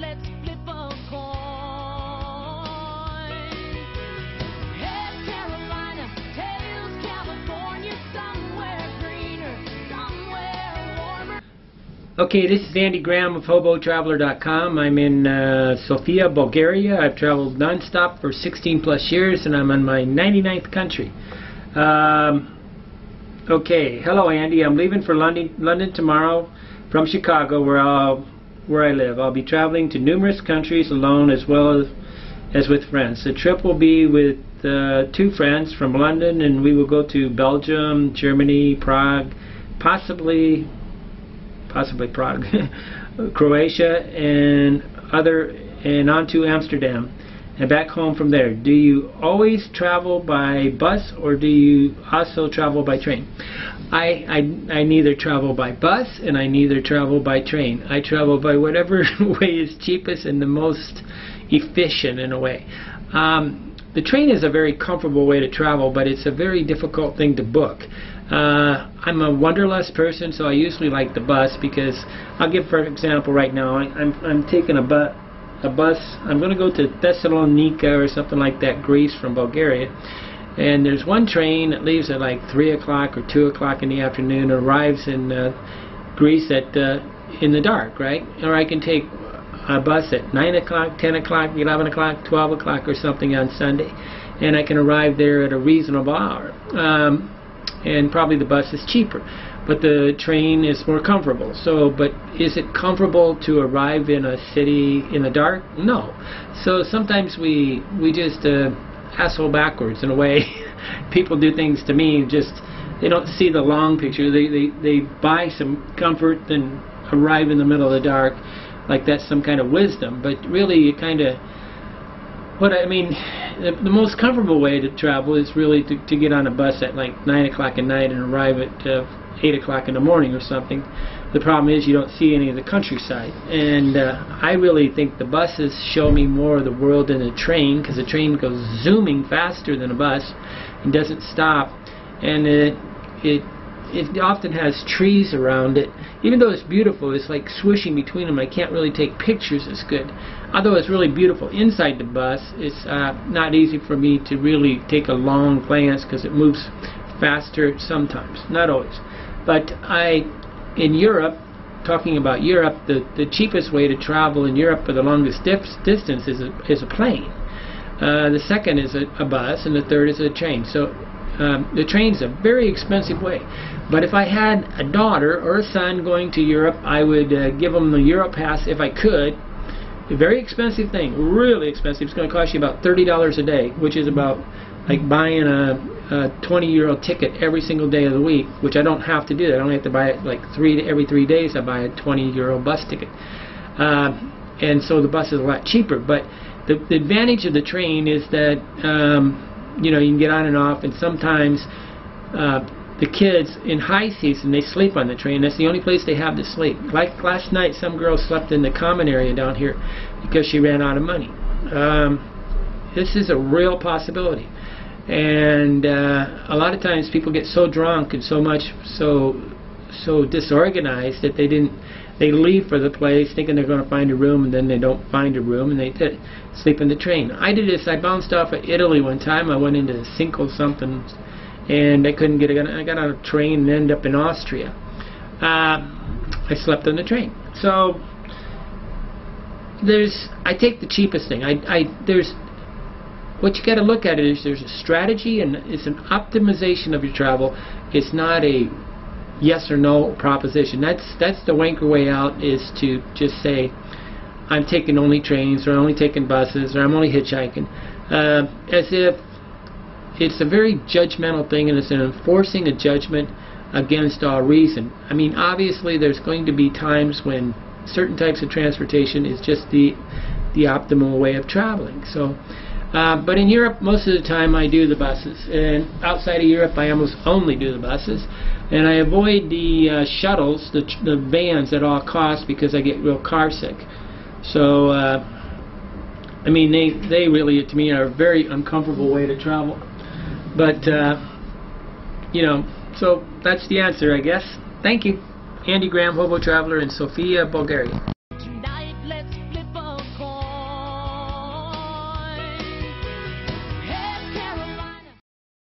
let's flip a coin. Head Carolina, tails California, somewhere greener, somewhere warmer. Okay, this is Andy Graham of HoboTraveler.com. I'm in uh, Sofia, Bulgaria. I've traveled nonstop for 16 plus years, and I'm in my 99th country. Um, okay, hello Andy. I'm leaving for London, London tomorrow from Chicago, where I'll where I live. I'll be traveling to numerous countries alone, as well as as with friends. The trip will be with uh, two friends from London, and we will go to Belgium, Germany, Prague, possibly possibly Prague, Croatia, and other, and on to Amsterdam, and back home from there. Do you always travel by bus, or do you also travel by train? I, I, I neither travel by bus, and I neither travel by train. I travel by whatever way is cheapest and the most efficient in a way. Um, the train is a very comfortable way to travel, but it's a very difficult thing to book. Uh, I'm a wanderlust person, so I usually like the bus because I'll give for example right now. I, I'm I'm taking a bus a bus. I'm going to go to Thessalonica or something like that, Greece from Bulgaria. And there's one train that leaves at like three o'clock or two o'clock in the afternoon, and arrives in uh, Greece at uh, in the dark, right? Or I can take a bus at 9 o'clock, 10 o'clock, 11 o'clock, 12 o'clock or something on Sunday and I can arrive there at a reasonable hour. Um, and probably the bus is cheaper but the train is more comfortable. So but is it comfortable to arrive in a city in the dark? No. So sometimes we we just uh, asshole backwards in a way. People do things to me just they don't see the long picture. They they, they buy some comfort and arrive in the middle of the dark like that's some kind of wisdom. But really you kind of what I mean, the, the, most comfortable way to travel is really to, to get on a bus at like 9 o'clock at night and arrive at uh, 8 o'clock in the morning or something. The problem is you don't see any of the countryside. And uh, I really think the buses show me more of the world than a train because a train goes zooming faster than a bus and doesn't stop. And it, it it often has trees around it. Even though it's beautiful, it's like swishing between them. I can't really take pictures as good. Although it's really beautiful inside the bus, it's uh, not easy for me to really take a long glance because it moves faster sometimes, not always. But I, in Europe, talking about Europe, the, the cheapest way to travel in Europe for the longest distance is a, is a plane. Uh, the second is a, a bus, and the third is a train. So um, the train's a very expensive way. But if I had a daughter or a son going to Europe, I would uh, give them the Europe pass if I could. A very expensive thing, really expensive. It's going to cost you about $30 a day, which is about like buying a, a 20 euro ticket every single day of the week, which I don't have to do that. I only have to buy it like three every three days. I buy a 20 euro bus ticket, uh, and so the bus is a lot cheaper. But the, the advantage of the train is that um, you know, you can get on and off, and sometimes uh, the kids in high season they sleep on the train. That's the only place they have to sleep. Like last night, some girl slept in the common area down here because she ran out of money. Um, this is a real possibility, and uh, a lot of times people get so drunk and so much so so disorganized that they didn't they leave for the place thinking they're going to find a room and then they don't find a room and they sleep in the train. I did this. I bounced off of Italy one time. I went into Cinco something and I couldn't get I got on a train and ended up in Austria. Uh, I slept on the train. So there's I take the cheapest thing. I, I there's what you got to look at is there's a strategy and it's an optimization of your travel. It's not a yes or no proposition. That's that's the wanker way out is to just say I'm taking only trains or I'm only taking buses or I'm only hitchhiking, uh, as if it's a very judgmental thing and it's an enforcing a judgment against all reason. I mean, obviously there's going to be times when certain types of transportation is just the the optimal way of traveling. So. Uh, but in Europe, most of the time I do the buses, and outside of Europe, I almost only do the buses and I avoid the uh, shuttles, the, the vans at all costs because I get real car sick. So, uh, I mean, they, they really, to me, are a very uncomfortable way to travel. But, uh, you know, so that's the answer, I guess. Thank you. Andy Graham, Hobo Traveler in Sofia, Bulgaria.